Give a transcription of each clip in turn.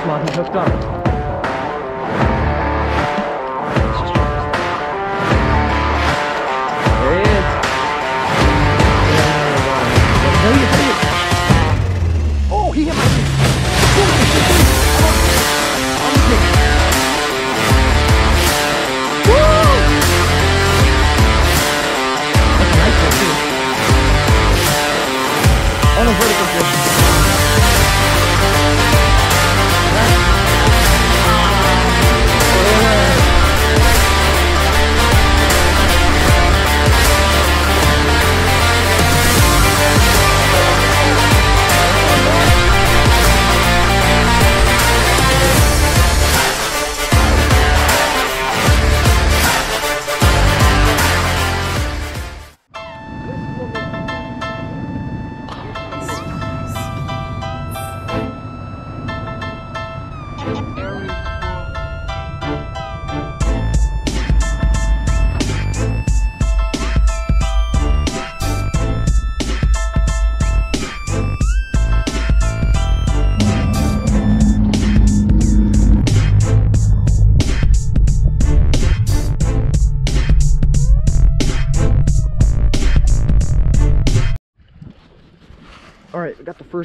first one he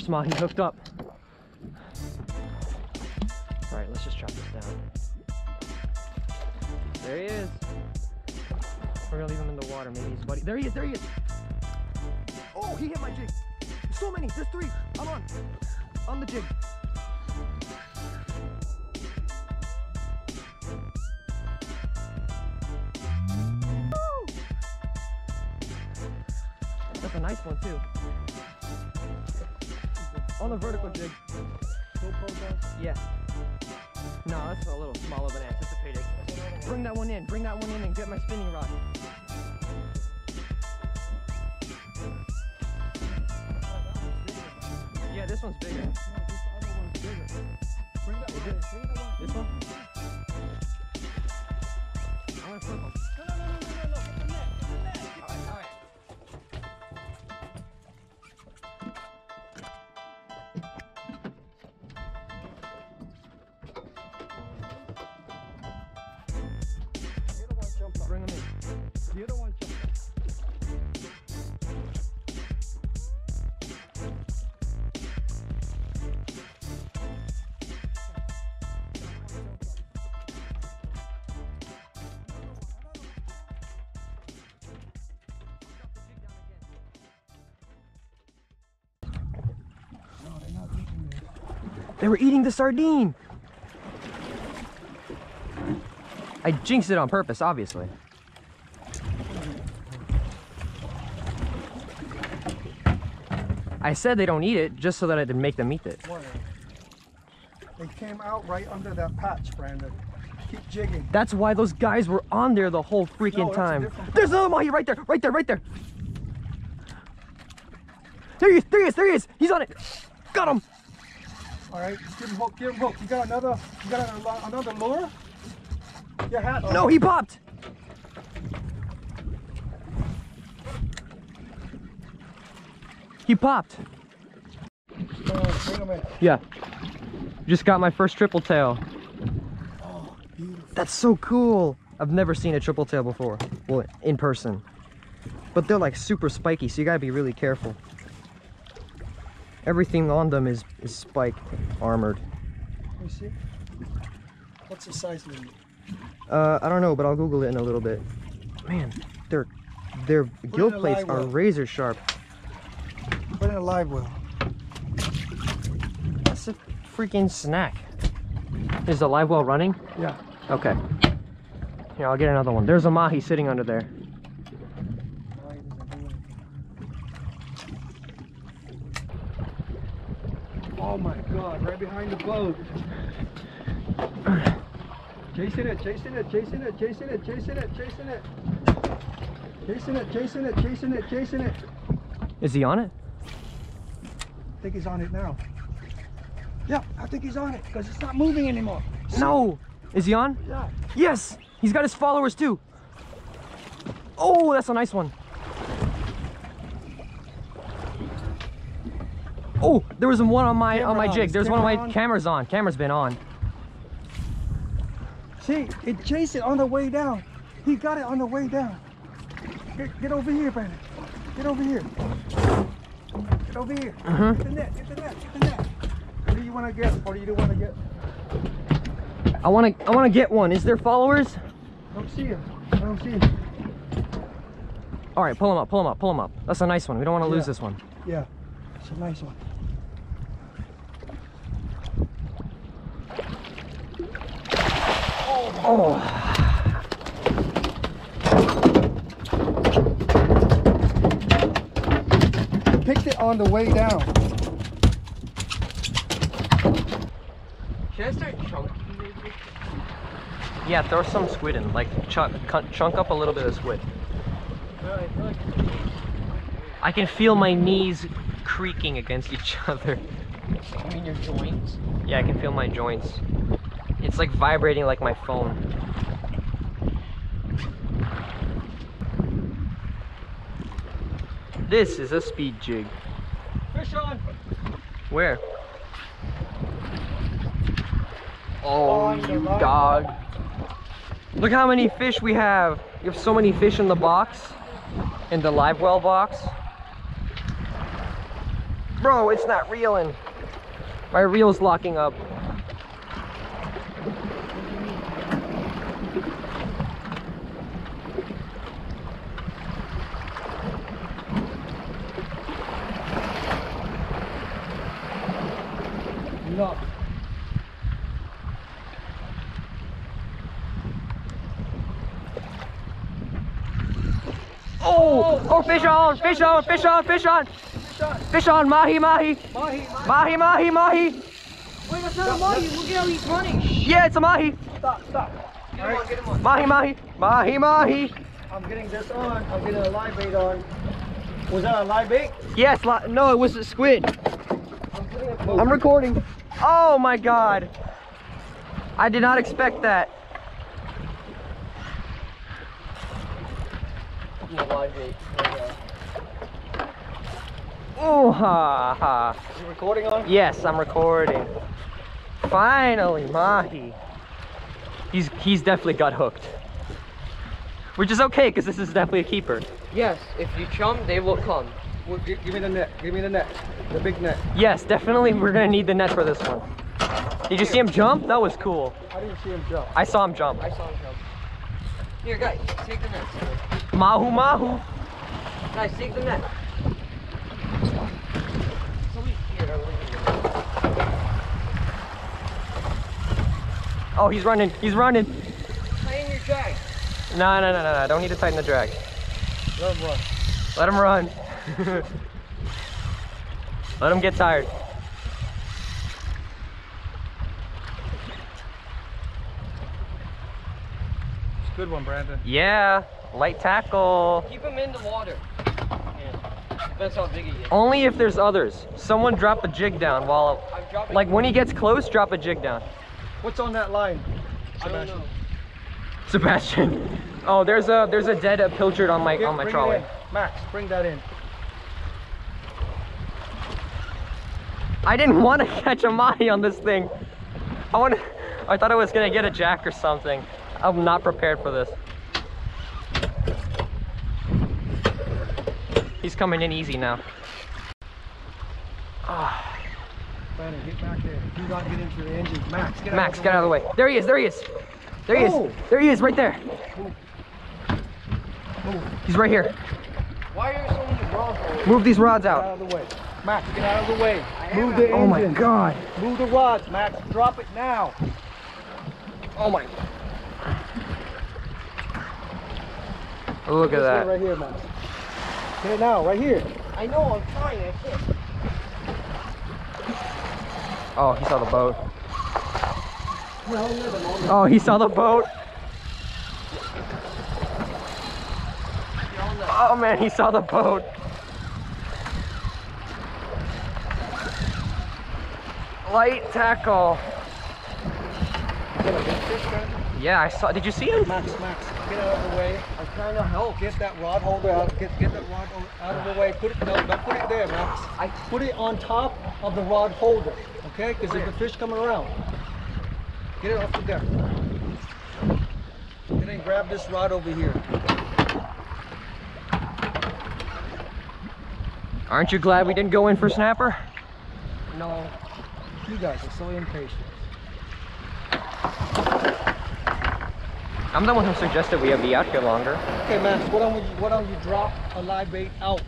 right, we got first mahi hooked up. All right, let's just chop this down. There he is. We're gonna leave him in the water. Maybe he's buddy. There he is. There he is. Oh, he hit my jig. So many. There's three. I'm on. On the jig. Woo! That's a nice one too. On the vertical jig. Yeah. No, that's a little smaller than anticipated. Bring that one in. Bring that one in and get my spinning rod. Yeah, this one's bigger. This bigger bring that one? I'm gonna flip 'em. Alright, They were eating the sardine. I jinxed it on purpose, obviously. I said they don't eat it just so that I didn't make them eat it. They came out right under that patch, Brandon. Keep jigging. That's why those guys were on there the whole freaking No, time. There's another mahi right there, right there, right there. There he is, there he is, there he is. He's on it. Got him. All right, give him hook, give him hook. You got another, you got another, another lure? Your hat. Oh. No, he popped. He popped. Oh, in. Yeah. Just got my first triple tail. Oh, beautiful. That's so cool. I've never seen a triple tail before. Well, in person. But they're like super spiky, so you gotta be really careful. Everything on them is, is spike armored. Let me see. What's the size limit? Uh, I don't know, but I'll Google it in a little bit. Man, their their gill plates are well. razor sharp. Put in a live well. That's a freaking snack. Is the live well running? Yeah. Okay. Here, I'll get another one. There's a mahi sitting under there. Why doesn't do anything? God, right behind the boat. Chasing it, chasing it, chasing it, chasing it, chasing it, chasing it. Chasing it, chasing it, chasing it, chasing it. Is he on it? I think he's on it now. Yeah, I think he's on it because it's not moving anymore. No! Is he on? Yeah. Yes! He's got his followers too. Oh, that's a nice one. Oh, There was one on my on my jig. There's one on my on? cameras on. Camera's been on. See, it chased it on the way down. He got it on the way down. Get, get over here, Brandon. Get over here. Get over here. Mhm. Get the net. Get the net. Get the net. What do you want to get? What do you want to get? I want to I want to get one. Is there followers? I don't see him. I don't see him. All right, pull him up. Pull him up. Pull him up. That's a nice one. We don't want to lose Yeah. this one. Yeah, it's a nice one. Oh. Picked it on the way down. Should I start chunking maybe? Yeah, throw some squid in. Like chunk chunk up a little bit of squid. I I can feel my knees creaking against each other. I mean your joints. Yeah, I can feel my joints. It's like vibrating like my phone. This is a speed jig. Fish on. Where? Oh, you dog. Look how many fish we have. You have so many fish in the box. In the live well box. Bro, it's not reeling. My reel's locking up. No. Oh, oh, fish on, fish on, fish on, fish on. Fish on, mahi, mahi. Mahi, Mahi, mahi, mahi. Wait, that's not a money. Look at how he's running. Yeah, it's a mahi. stop, stop. Get him on, get him on. Mahi, mahi. Mahi, mahi. I'm getting this on. I'm getting a live bait on. Was that a live bait? Yes, li- no, it was a squid. I'm putting a I'm recording. Oh my god. I did not expect that. Oh ha ha. Is it recording on? Yes, I'm recording. Finally, Mahi. He's he's definitely got hooked. Which is okay, because this is definitely a keeper. Yes, if you chum, they will come. Well, gi- give me the net. Give me the net. The big net. Yes, definitely we're gonna need the net for this one. Did you see him jump? That was cool. I didn't see him jump. I saw him jump. I saw him jump. Here, guys, take the net. Mahu mahu. Guys, take the net. Somebody here, I'm leaving it. Oh, he's running. He's running. Tighten your drag. No, no, no, no, no. Don't need to tighten the drag. Let him run. Let him run. Let him get tired. It's a good one, Brandon. Yeah, light tackle. Keep him in the water. Yeah. That's how big he is. Only if there's others. Someone drop a jig down while, I'm dropping. like when he gets close, drop a jig down. What's on that line? Sebastian? Sebastian. Oh, there's a there's a dead uh, pilchard on my Get- on my trolley. Max, bring that in. I didn't want to catch a mahi on this thing. I want. I thought I was gonna get a jack or something. I'm not prepared for this. He's coming in easy now. Ah, Brandon, get back there. Do not get into the engine. Max, get Max, out get out of the way. There he is. There he is. There he Oh. is. There he is. Right there. He's right here. Why are there so many rods? Move these rods Get out. out of the way. Max, get out of the way. Move the Oh my god. Move the rods, Max. Drop it now. Oh my. Look at This that. right here, Max. Get it now, right here. I know, I'm trying, I can't. Oh, he saw the boat. Oh, he saw the boat. Oh man, he saw the boat. Light tackle. Yeah, I saw. Did you see him? Max, Max, get out of the way. I'm trying to help. Get that rod holder out. Get get that rod out of the way. Put it no, don't put it there, Max. I- put it on top of the rod holder. Okay? Because if the fish come around, get it off the deck. And then grab this rod over here. Aren't you glad we didn't go in for snapper? No, you guys are so impatient. I'm the one who suggested we be out here longer. Okay, man, why don't, we, why don't you drop a live bait out?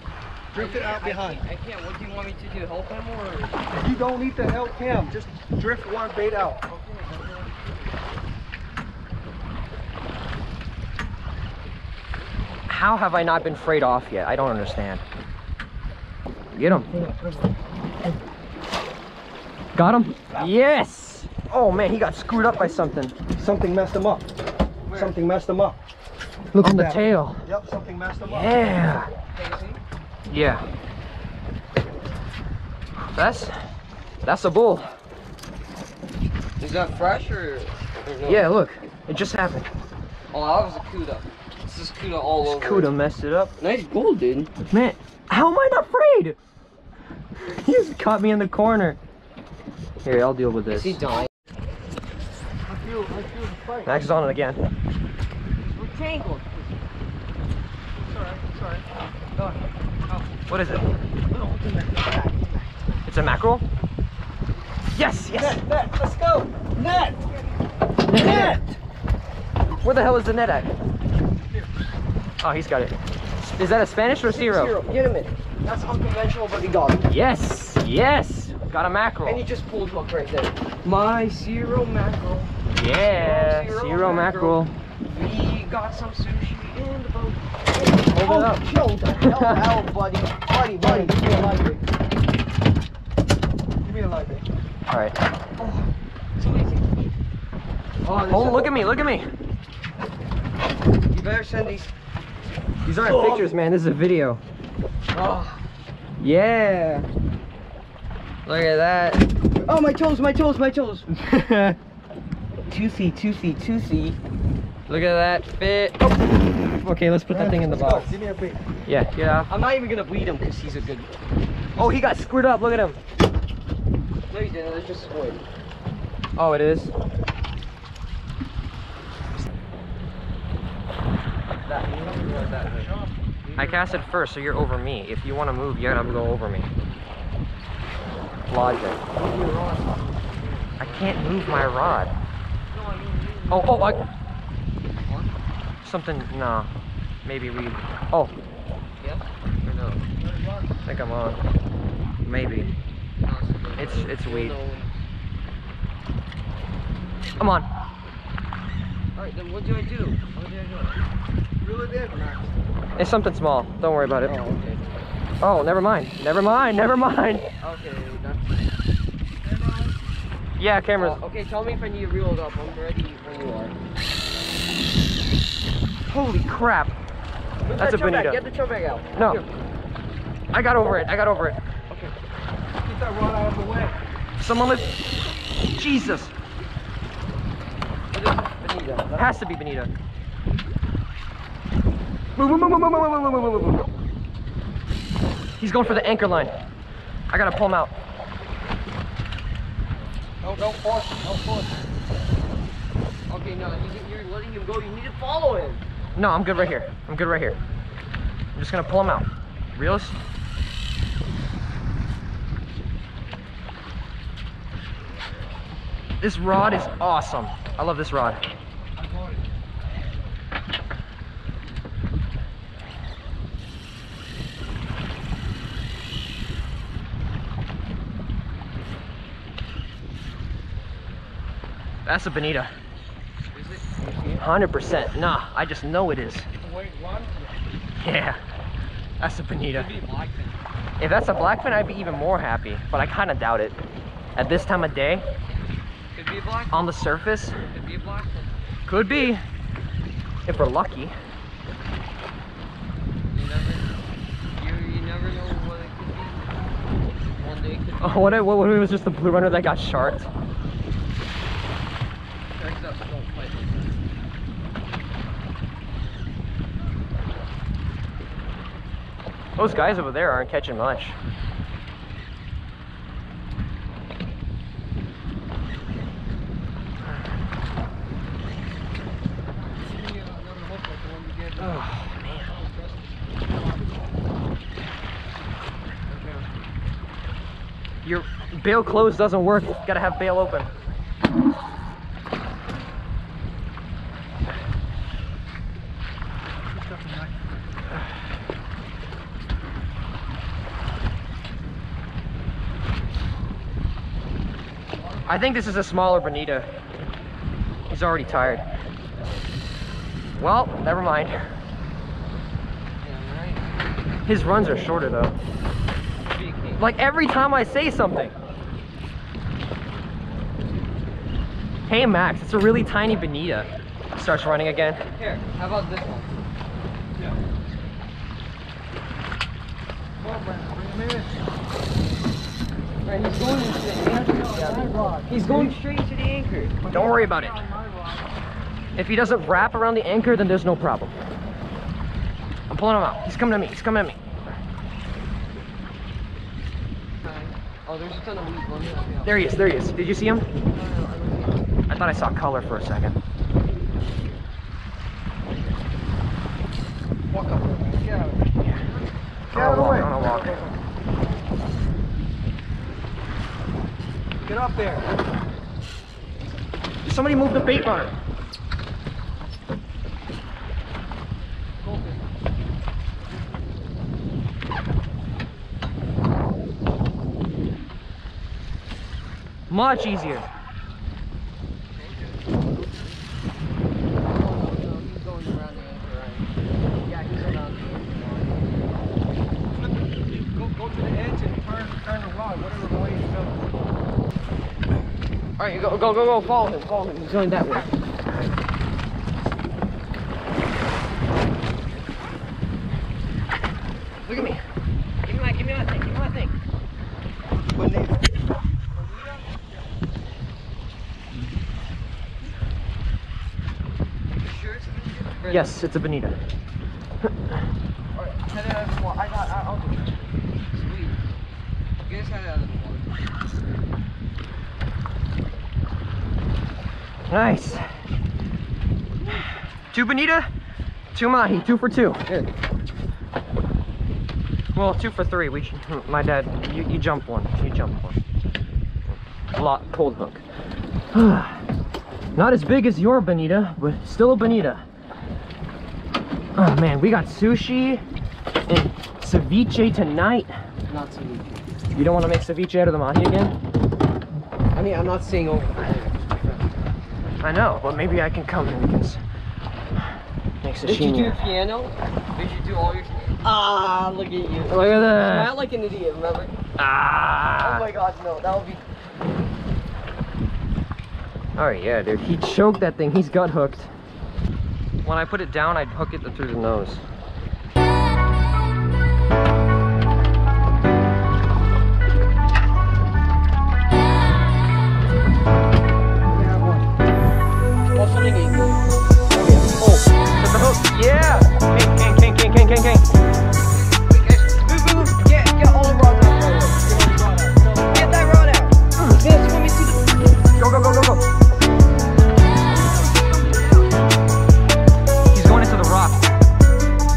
Drift it out I behind. can't, I can't. What do you want me to do? Help him or? You don't need to help him. Just drift one bait out. How have I not been frayed off yet? I don't understand. Get him. Got him? Yes! Oh man, he got screwed up by something. Something messed him up. Something messed him up. Look On at the that. tail. Yep, something messed him up. Yeah. Yeah. That's that's a bull. Is that fresh or? or no? Yeah, look. It just happened. Oh, that was a Cuda. This is Cuda all over. Cuda messed it up. Nice goal, dude. Man, how am I not afraid? He just caught me in the corner. Here, I'll deal with this. Is he dying? I feel, I feel the fight. Max is on it again. Tangled. Sorry, sorry. Oh. What is it? It's a mackerel? Yes, yes! Net, net, let's go. Net, Net. Where the hell is the net at? Oh, he's got it. Is that a Spanish or a cero? Cero. Get him in. That's unconventional, but he got it. Yes, yes! Got a mackerel. And he just pulled hook right there. My cero mackerel. yeah, Cero cero mackerel. mackerel. Got some sushi in the boat. Hold it. Oh, chill the hell out, buddy. Buddy, buddy. Give me a. Give me a live bait. All right. Oh, Too easy. Oh, this look at me, look at me. You better send these. These aren't pictures, man. This is a video. Oh, Yeah. Look at that. oh my toes, my toes, my toes. Toothy, toothy, toothy. Look at that fit. Oh. Okay, let's put that thing in the box. Give me a bait. Yeah, yeah. I'm not even gonna bleed him because he's a good. Oh, he got screwed up. Look at him. No, you didn't. It's just squid. Oh, it is. I casted first, so you're over me. If you want to move, you gotta go over me. Logic. I can't move my rod. Oh, oh, I. Something. No. Maybe we. Oh, Yeah? Or no? I think I'm on. Maybe. It's it's You'll weed. know. I'm on. Alright, then what do I do? What do I do? Reel it in, Max. It's something small. Don't worry about it. Oh, okay. Oh, never mind. Never mind. Never mind. Okay, that's. Yeah, cameras. Uh, okay, tell me if I need to reel it up. I'm ready when you are. Holy crap. Move That's that a bag. Get the chum bag out. No. Here. I got over it. I got over it. Okay. Get that rod out of the way. Someone lift. Jesus. What is it? Bonita. Has to be Bonita. Move, move, move, move, move, move, move, move, move. He's going for the anchor line. I gotta pull him out. No, don't force it. Don't force it. Okay, no, you, you're letting him go. You need to follow him. No, I'm good right here. I'm good right here. I'm just gonna pull him out. Realist? This rod is awesome. I love this rod. That's a Bonita. Is it? Can you see it? 100%. Nah, I just know it is. Yeah. That's a Bonita. If that's a blackfin, I'd be even more happy, but I kind of doubt it. At this time of day, on the surface, Could be. If we're lucky. Know what. Oh, what, what, it was just the blue runner that got sharked? Sharks up, don't fight them. Those guys over there aren't catching much. Oh, Your bail closed doesn't work. You gotta have bail open. I think this is a smaller Bonita. He's already tired. Well, never mind. His runs are shorter though. Like every time I say something. Hey Max, it's a really tiny Bonita. Starts running again. Here, how about this one? Right, he's going into the anchor. He's going straight to the anchor. Don't worry about it. If he doesn't wrap around the anchor, then there's no problem. I'm pulling him out. He's coming at me. He's coming at me. Oh, there's a ton of wheat. Let me help you out. There he is. There he is. Did you see him? I don't see it. I thought I saw color for a second. Walk up. Get out of. Get out of the walk, way. on a walk. Get up there. Somebody move the bait runner. Much easier. Oh, no, he's going around the anchor, right? Yeah, he's around the anchor. Go, go to the edge and turn, turn the rod, whatever way you go. All right, go, go, go. Follow him, follow him. He's going that way. Look at me. Give me my, give me my thing. Give me my thing. Sure it's a Bonita? Yes, it's a bonita. All right, head out of the water. I got, I'll do it. Sweet. Head it out of the water. Nice. Two bonita, two mahi, two for two. Good. Well, two for three. We, my dad, you, you jump one. You jump one. Lot cold hook. Not as big as your bonita, but still a bonita. Oh man, we got sushi and ceviche tonight. Not easy. You don't want to make ceviche out of the mahi again? I mean, I'm not saying over. I know, but maybe I can come and we can make Did you do piano? Did you do all your? Ah, look at you. Look at that. Smile like an idiot. Remember? Ah. Oh my God, no, that would be. Oh yeah, dude. He choked that thing. He's gut hooked. When I put it down, I'd hook it through the nose. Yeah. King, king, king, king, king, king, king. Go, go, go, go, go. He's going into the rock.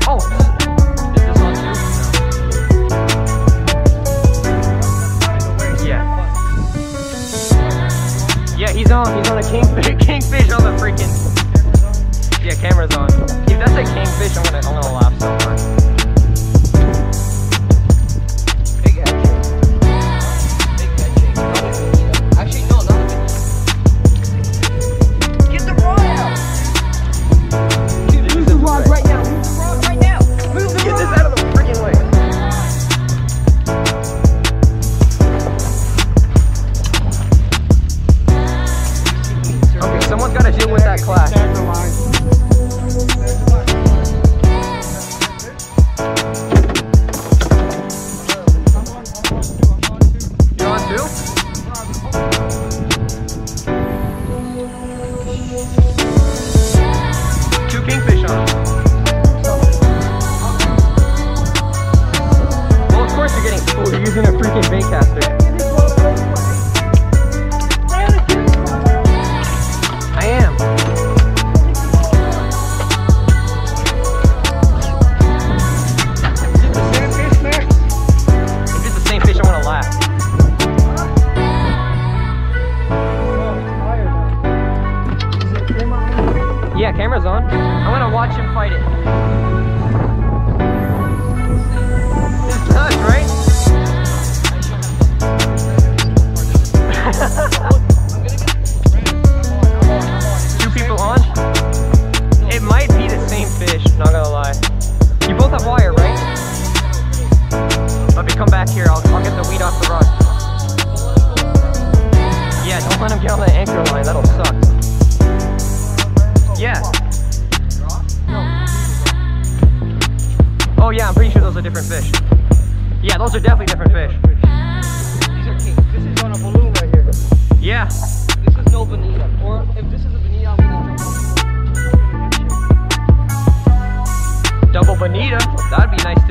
Oh. Yeah, he's on. He's on a kingfish. Kingfish on the freaking. Yeah, camera's on. If that's a kingfish, I'm gonna, I'm gonna laugh so hard. That'd be nice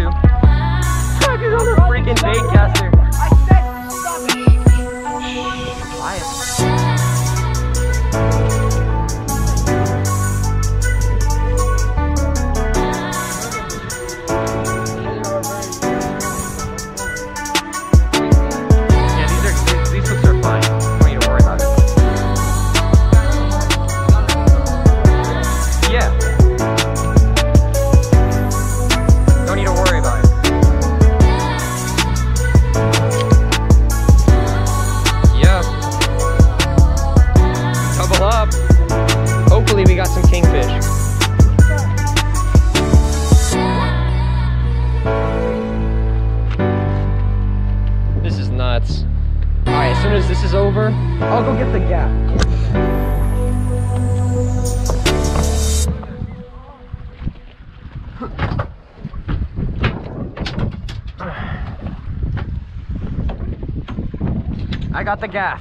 got the gaff.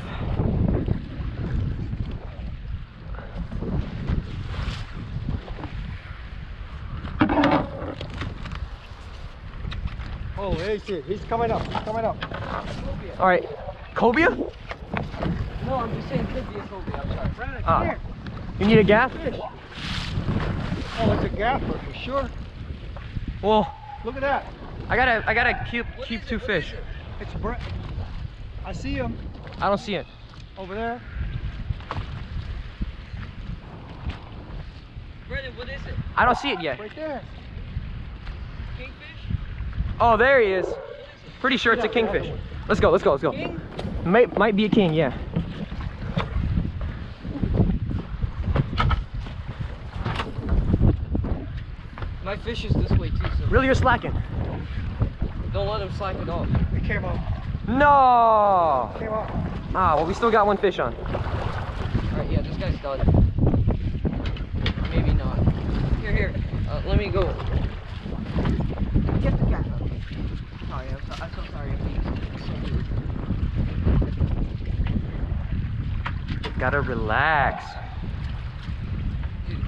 Oh, hey, shit. He's coming up. He's coming up. All right, cobia? No, I'm just saying could be a cobia. I'm sorry. Brandon, come ah. here. You need a gaff? Oh, it's a gaffer for sure. Well, Look at that. I gotta, I gotta keep, keep two fish. It's Bra- I see him I don't see it. over there. Brendan, what is it? I don't see it yet. Right there. Kingfish? Oh, there he is. Pretty sure it's a kingfish. Let's go, let's go, let's go. King? Might, might be a king, yeah. My fish is this way too, so Really, you're slacking. don't let him slack it off. It came up. No! Came up. Ah, well, we still got one fish on. Alright, yeah, this guy's done. Maybe not. Here, here. Uh, let me go. Get the cat out. Sorry, I'm, so, I'm so sorry. I'm so, so rude. Gotta relax. Dude,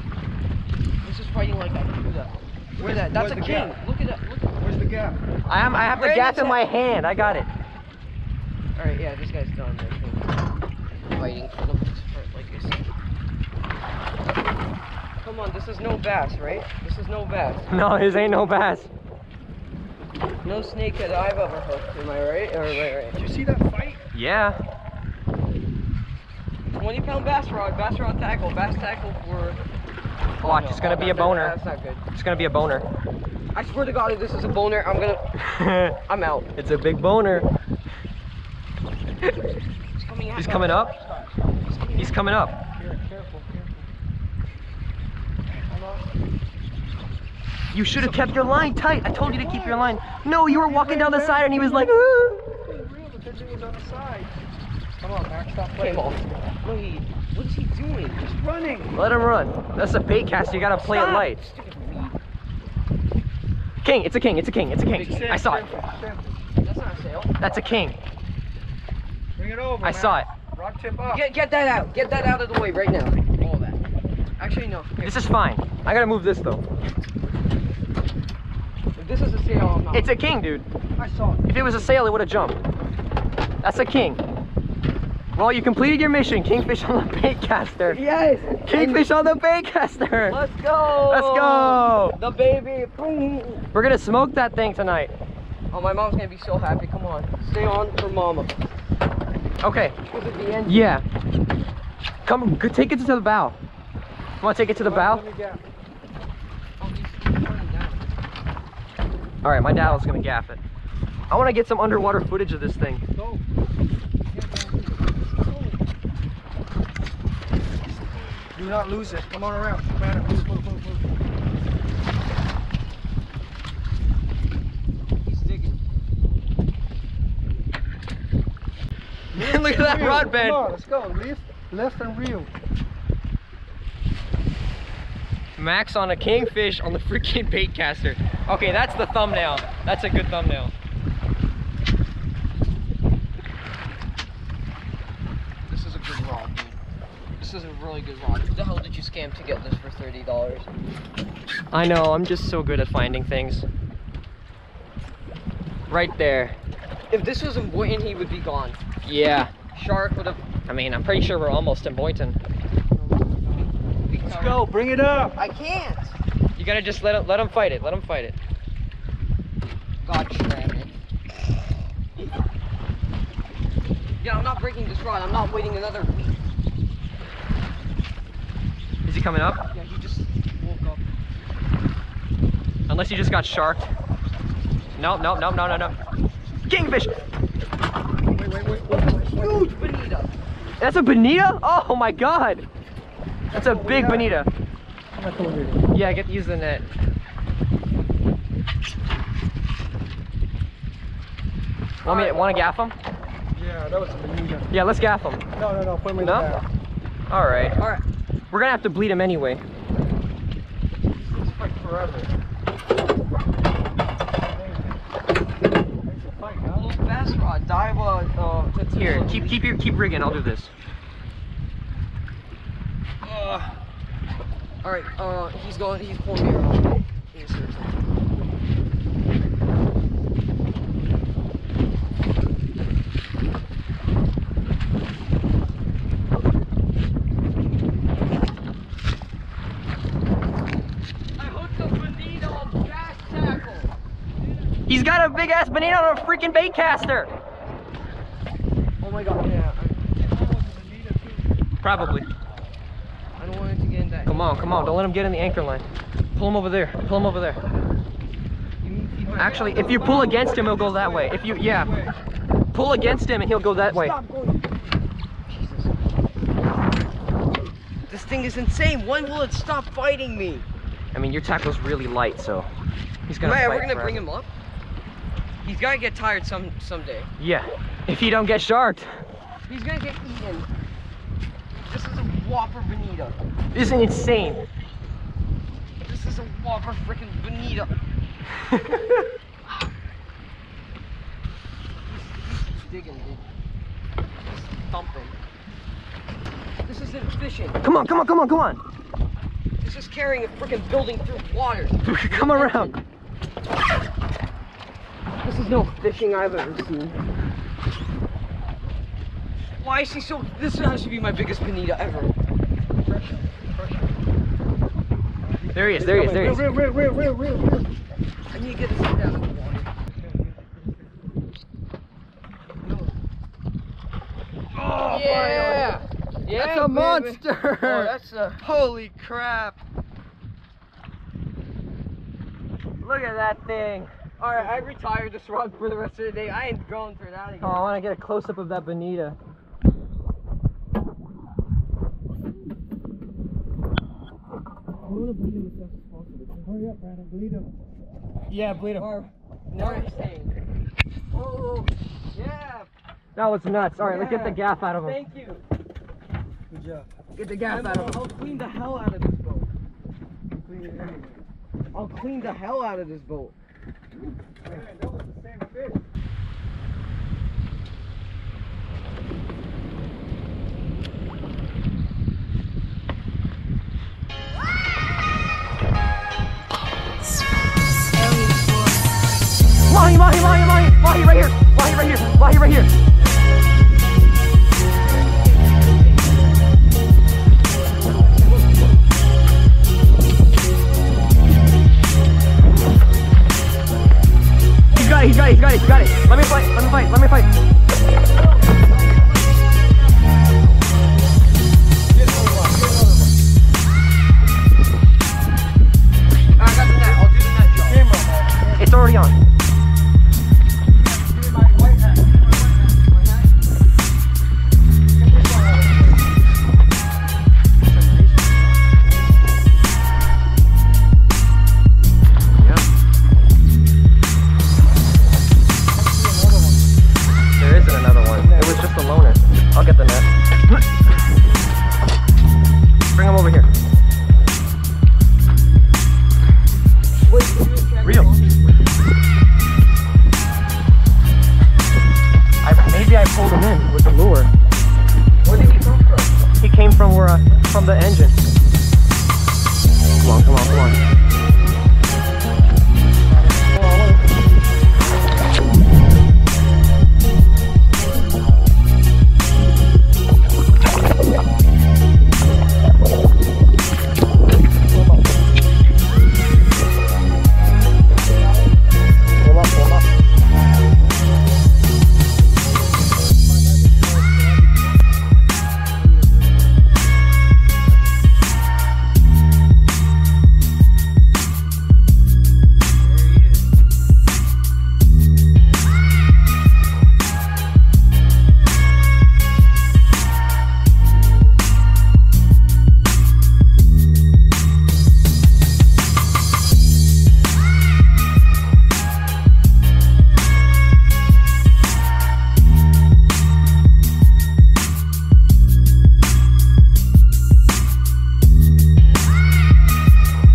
this is fighting like that. Look at that. Where that? That's a king. gap? Look at that. Look. Where's the gap? I am, I have the Brandon gaff in my hand. I got it. Alright, yeah, this guy's done. I think. Fighting for the most like I said. Come on, this is no bass, right? This is no bass. No, his ain't no bass. No snake that I've ever hooked. Am I right? Or right, right. Did you see that fight? Yeah. 20 pound bass rod, bass rod tackle, bass tackle for. Watch, Oh, no. it's gonna Oh, be a boner. That's not good. It's gonna be a boner. I swear to God, if this is a boner, I'm gonna. I'm out. it's a big boner. He's coming, He's coming up. He's coming up. Here, careful, careful. You should have kept your line tight. I told you to keep your line. No, you were walking down the side and he was like. It's real because it was on the side. Come on, Max, stop playing. Wait, what is he doing? He's running. let him run. That's a bait cast. You gotta play it light. Stupid. King, it's a king. It's a king. It's a king. I saw it. Sam, That's not a sail. That's a king. Bring it over. I saw it. Rock tip up. Get get that out. Get that out of the way right now. All that. Actually, no. Here. This is fine. I gotta move this though. If this is a sail, I'm not. It's a king, dude. I saw it. If it was a sail, it would have jumped. That's a king. Well, you completed your mission. Kingfish on the baitcaster. Yes. Kingfish on the baitcaster! Let's go. Let's go. The baby. Boom. We're gonna smoke that thing tonight. Oh, my mom's gonna be so happy. Come on, stay on for mama. Okay. Yeah. Come, take it to the bow. You want to take it to the bow? All right, my dad was gonna gaff it. I want to get some underwater footage of this thing. Do not lose it. Come on around. Look at that Reel. rod bend. Come on, let's go. Lift, left and reel. Max on a kingfish on the freaking bait caster. Okay, that's the thumbnail. That's a good thumbnail. This is a good rod, dude. This is a really good rod. Who the hell did you scam to get this for thirty dollars? I know, I'm just so good at finding things. Right there. If this was in Boynton, he would be gone. Yeah. Shark would have. I mean, I'm pretty sure we're almost in Boynton. Let's go. Bring it up. I can't. You gotta just let him, let him fight it. Let him fight it. God damn it. Yeah, I'm not breaking this rod. I'm not waiting another week. Is he coming up? Yeah, he just woke up. Unless he just got sharked. No, no, no, no, no, no. Kingfish! Wait, wait, wait, wait, wait. Huge bonita. That's a bonita? Oh my god! That's a big bonita. Yeah, I over here? Yeah, get use the net. Want me to, want to gaff him? Yeah, that was a bonita. Yeah, let's gaff him. No, no, no. Put him in the No? bag. All right. All right. We're gonna have to bleed him anyway. It's like forever. It's a bass rod. Dive. Uh, uh, Here, keep keep your keep rigging. I'll do this. Uh, all right. Uh, he's going. He's pulling me around. in a circle. I hooked a bonita on bass tackle. He's got a big ass banana on a freaking bait caster. Oh my god. Yeah. Probably. I, don't want it to get in that. Come on, come on. Don't let him get in the anchor line. Pull him over there. Pull him over there. You mean feed my- Actually, if you pull against him, he'll go that way. If you, yeah, pull against him and he'll go that way. Stop going. Jesus. This thing is insane. When will it stop fighting me? I mean, your tackle's really light, so he's gonna. Fight we're gonna forever. bring him up. He's gotta get tired some someday. Yeah, if you don't get sharked. He's gonna get eaten. This is a whopper bonita. This is insane. This is a whopper freaking bonita. He's digging, dude. He's thumping. This isn't fishing. come on, come on, come on, come on. This is carrying a freaking building through water. come around. This is no fishing I've ever seen. Why is he so? This has to be my biggest bonita ever. There he is, there he is, there he is. Reel, reel, reel, reel, reel, reel. I need to get this thing out of the water. Oh, Yeah, yeah, That's a baby. monster. Oh, that's a Holy crap. Look at that thing. All right, I retired this rod for the rest of the day. I ain't going for that again. Oh, I want to get a close up of that bonita. Hurry up, Brandon. Bleed him. Yeah, bleed him. Or, now you're saying. Oh, yeah. That was nuts. All right, let's get the gaff out of him. Thank you. Good job. Get the I'm gaff out gonna, of him. I'll clean the hell out of this boat. Clean it anyway. I'll clean the hell out of this boat. That was the same mahi right here, mahi right here, mahi right here. It, he's got it, he's got it. Let me fight, let me fight, let me fight.